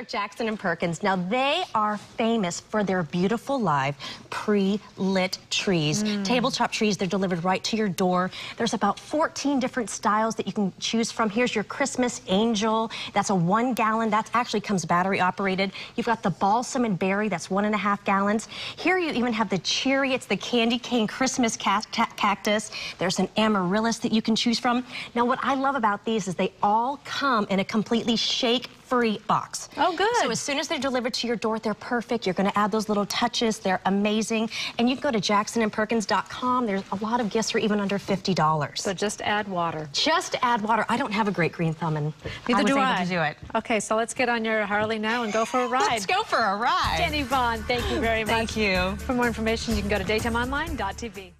are Jackson and Perkins. Now, they are famous for their beautiful live pre-lit trees. Mm. Tabletop trees, they're delivered right to your door. There's about 14 different styles that you can choose from. Here's your Christmas angel. That's a one gallon. That actually comes battery operated. You've got the balsam and berry. That's one and a half gallons. Here you even have the cherry. It's the candy cane Christmas cactus. There's an amaryllis that you can choose from. Now, what I love about these is they all come in a completely shake-free box. Oh, good. So as soon as they're delivered to your door, they're perfect. You're going to add those little touches. They're amazing. And you can go to jacksonandperkins.com. There's a lot of gifts for even under $50. So just add water. Just add water. I don't have a great green thumb, and Neither I was do able I. to do it. Okay, so let's get on your Harley now and go for a ride. let's go for a ride. Jenny Vaughn, thank you very much. Thank you. For more information, you can go to daytimeonline.tv.